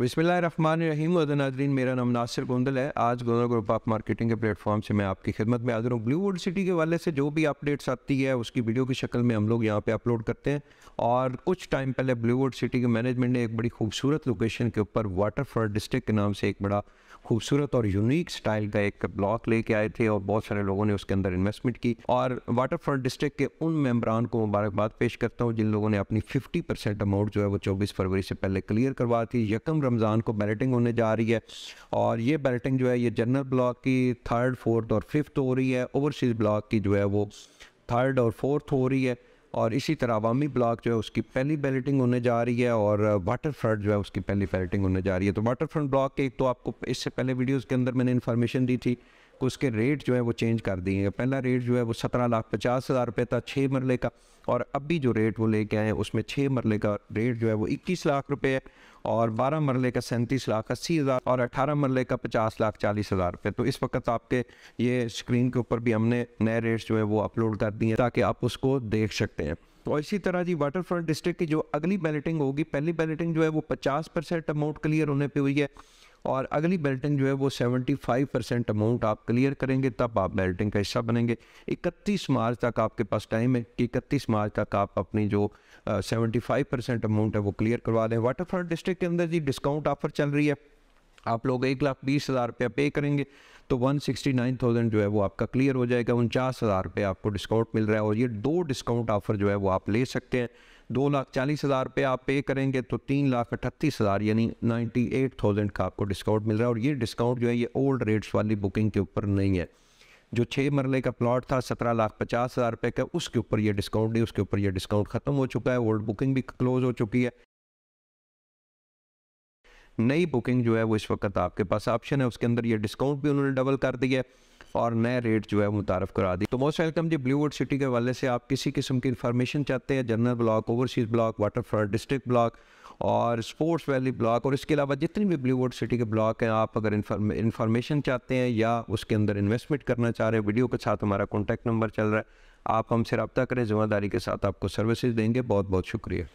बिस्मिल्लाहिर्रहमानिर्रहीम नाजरीन मेरा नाम नासिर गोंदल है। आज गोंदल ग्रुप ऑफ़ मार्केटिंग के प्लेटफॉर्म से मैं आपकी खिदमत में हाजिर हूँ। ब्लू वुड सिटी के वाले से जो भी अपडेट्स आती है, उसकी वीडियो की शक्ल में हम लोग यहाँ पे अपलोड करते हैं। और कुछ टाइम पहले ब्लू वुड सिटी के मैनेजमेंट ने एक बड़ी खूबसूरत लोकेशन के ऊपर वाटर फ्रंट डिस्ट्रिक्ट के नाम से एक बड़ा खूबसूरत और यूनिक स्टाइल का एक ब्लॉक लेके आए थे और बहुत सारे लोगों ने उसके अंदर इन्वेस्टमेंट की। और वाटर फ्रंट डिस्ट्रिक्ट के उन मेम्बरान को मुबारकबाद पेश करता हूँ, जिन लोगों ने अपनी 50 परसेंट अमाउंट जो है वो 24 फरवरी से पहले क्लियर करवा थी यकम रमज़ान को बैलेटिंग होने जा रही है और ये बैलेटिंग जो है, ये जनरल ब्लॉक की थर्ड फोर्थ और फिफ्थ हो रही है। ओवरसीज़ ब्लॉक की जो है, वो थर्ड और फोर्थ हो रही है और इसी तरह अवामी ब्लॉक जो है, उसकी पहली बैलेटिंग होने जा रही है और वाटर फ्रंट जो है, उसकी पहली बैलेटिंग होने जा रही है। तो वाटर फ्रंट ब्लॉक के एक तो आपको, इससे पहले वीडियोज़ के अंदर मैंने इन्फॉर्मेशन दी थी उसके रेट जो है वो चेंज कर दिए हैं। पहला रेट जो है वो सत्रह लाख पचास हज़ार रुपये था छः मरले का। और अभी जो रेट वो लेके आए हैं, उसमें छः मरले का रेट जो है वो इक्कीस लाख रुपये है और बारह मरले का सैंतीस लाख अस्सी हज़ार और अठारह मरले का पचास लाख चालीस हज़ार रुपये तो इस वक्त आपके ये स्क्रीन के ऊपर भी हमने नए रेट्स जो है वो अपलोड कर दिए हैं ताकि आप उसको देख सकते हैं। तो इसी तरह जी वाटर डिस्ट्रिक्ट की जो अगली बैलेटिंग होगी, पहली बैलेटिंग जो है वो पचास परसेंट अमाउंट क्लियर होने पे हुई है। और अगली बेल्टिंग जो है वो 75 परसेंट अमाउंट आप क्लियर करेंगे, तब आप बेल्टिंग का हिस्सा बनेंगे। इकतीस मार्च तक आपके पास टाइम है कि इकतीस मार्च तक आप अपनी जो सेवेंटी फाइव परसेंट अमाउंट है वो क्लियर करवा दें। वाटर फ्रंट डिस्ट्रिक्ट के अंदर जी डिस्काउंट ऑफ़र चल रही है। आप लोग एक लाख बीस हज़ार रुपया पे करेंगे तो वन सिक्सटी नाइन थाउज़ेंड जो है वो आपका क्लियर हो जाएगा, उनचास हज़ार रुपये आपको डिस्काउंट मिल रहा है और ये दो डिस्काउंट ऑफ़र जो है वो आप ले सकते हैं। दो लाख चालीस हज़ार रुपये आप पे करेंगे तो तीन लाख अठतीस हज़ार यानी नाइन्टी एट थाउज़ेंड का आपको डिस्काउंट मिल रहा है और ये डिस्काउंट जो है ये ओल्ड रेट्स वाली बुकिंग के ऊपर नहीं है। जो छः मरले का प्लॉट था, सत्रह लाख पचास हज़ार रुपये का, उसके ऊपर ये डिस्काउंट नहीं उसके ऊपर ये डिस्काउंट ख़त्म हो चुका है ओल्ड बुकिंग भी क्लोज़ हो चुकी है। नई बुकिंग जो है वो इस वक्त आपके पास ऑप्शन है, उसके अंदर ये डिस्काउंट भी उन्होंने डबल कर दिया है और नए रेट जो है मुतारफ़ करा दी। तो मोस्ट वेलकम जी ब्लू वुड सिटी के हवाले से आप किसी किस्म की इन्फॉर्मेशन चाहते हैं, general block, overseas block water front district block और स्पोर्ट्स वैली ब्लॉक और इसके अलावा जितनी भी ब्लू वुड सिटी के ब्लॉक हैं, आप अगर इन्फॉर्मेशन चाहते हैं या उसके अंदर इन्वेस्टमेंट करना चाह रहे हैं, वीडियो के साथ हमारा कॉन्टैक्ट नंबर चल रहा है, आप हमसे रब्ता करें, ज़िम्मेदारी के साथ आपको सर्विसेज़ देंगे। बहुत बहुत शुक्रिया।